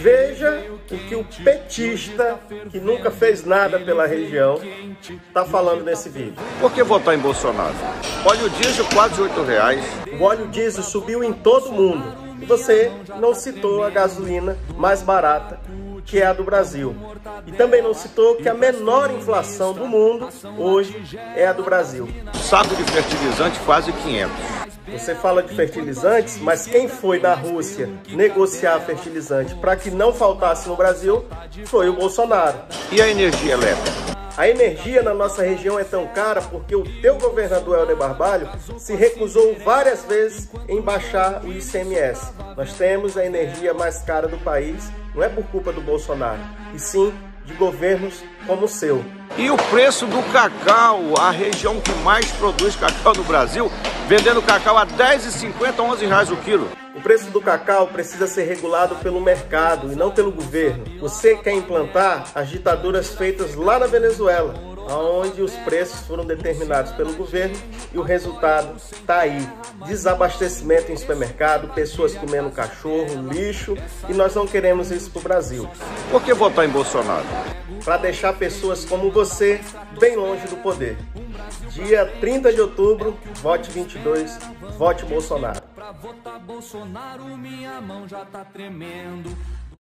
Veja o que o petista, que nunca fez nada pela região, está falando nesse vídeo. Por que votar em Bolsonaro? Óleo diesel quase 8 reais. O óleo diesel subiu em todo o mundo. E você não citou a gasolina mais barata, que é a do Brasil. E também não citou que a menor inflação do mundo hoje é a do Brasil. Saco de fertilizante quase 500. Você fala de fertilizantes, mas quem foi na Rússia negociar fertilizante para que não faltasse no Brasil foi o Bolsonaro. E a energia elétrica? A energia na nossa região é tão cara porque o teu governador Helder Barbalho se recusou várias vezes em baixar o ICMS. Nós temos a energia mais cara do país, não é por culpa do Bolsonaro, e sim de governos como o seu. E o preço do cacau, a região que mais produz cacau no Brasil, vendendo cacau a 10,50, 11 reais o quilo. O preço do cacau precisa ser regulado pelo mercado e não pelo governo. Você quer implantar as ditaduras feitas lá na Venezuela, onde os preços foram determinados pelo governo e o resultado está aí. Desabastecimento em supermercado, pessoas comendo cachorro, lixo e nós não queremos isso para o Brasil. Por que votar em Bolsonaro? Para deixar pessoas como você bem longe do poder. Dia 30 de outubro, vote 22, vote Bolsonaro. Pra votar Bolsonaro, minha mão já tá tremendo.